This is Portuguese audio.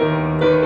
Música